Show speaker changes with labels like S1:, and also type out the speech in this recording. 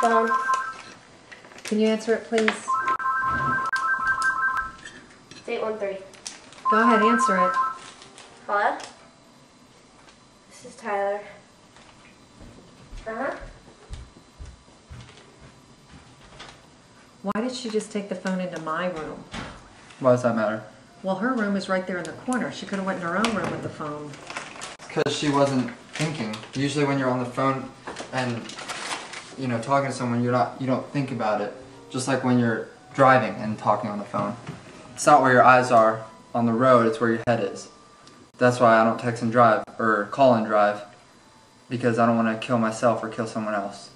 S1: Phone.
S2: Can you answer it, please?
S1: It's 813.
S2: Go ahead, answer it.
S1: Hello? This is Tyler. Uh-huh.
S2: Why did she just take the phone into my room?
S3: Why does that matter?
S2: Well, her room is right there in the corner. She could have went in her own room with the phone.
S3: Because she wasn't thinking. Usually when you're on the phone and you know talking to someone, you're not you don't think about it. Just like when you're driving and talking on the phone. It's not where your eyes are on the road. It's where your head is. That's why I don't text and drive or call and drive because I don't want to kill myself or kill someone else.